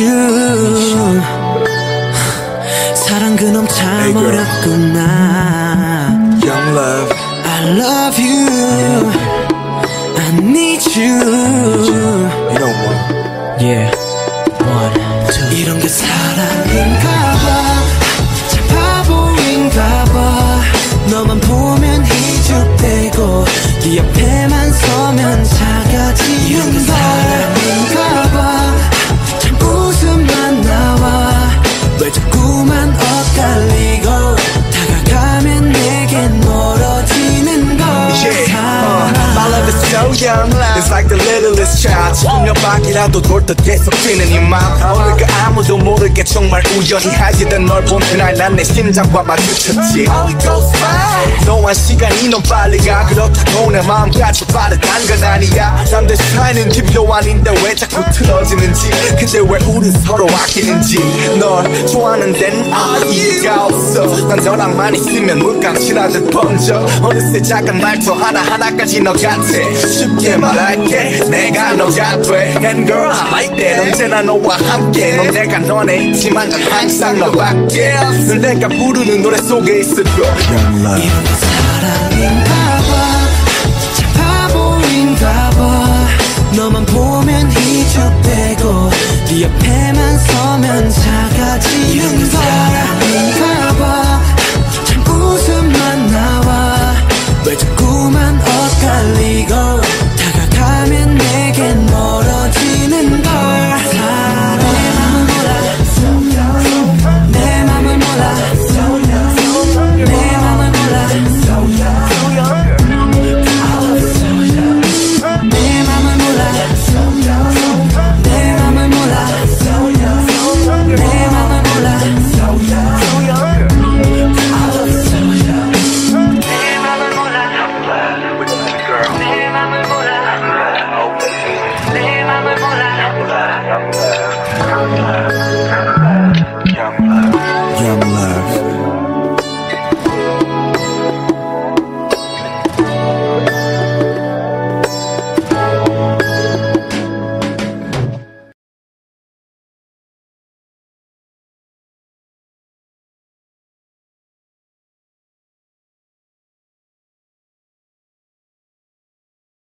you 사랑 그놈 참 Hey. 어렵구나 Young love I love you I need you You know what Yeah One, two 이런 게 사 young lad. Like the littlest child. 지금몇박이라도 돌듯 계속 뛰는 이맘 오늘 그 아무도 모르게 정말 우연히 하지던 널 본 그날 난 내 심장과 마주쳤지. 너와 시간이 너무 빨리 가 그렇다고 내 마음까지 빠르단 건 아니야. 남들 사이는 기표 아닌데 왜 자꾸 틀어지는지. 근데 왜 우린 서로 아끼는지. 널 좋아하는 데는 아무 이유가 없어. 난 너랑만 있으면 물감칠하듯 번져. 어느새 작은 말투 하나하나까지 너 같아. 쉽게 말할 함께 내가 너가 돼. And girl I like that. 언제나 너와 함께. 넌 내가 너네 있지만 난 항상 너밖에 늘 내가 부르는 노래 속에 있을 거 Young love. 이런 사랑인가 봐 착파 보인가 봐 너만 보면 희죽되고 네 옆에만 서면 작아지는 사람인가 봐참 웃음만 나와. 왜 자꾸만 엇갈리고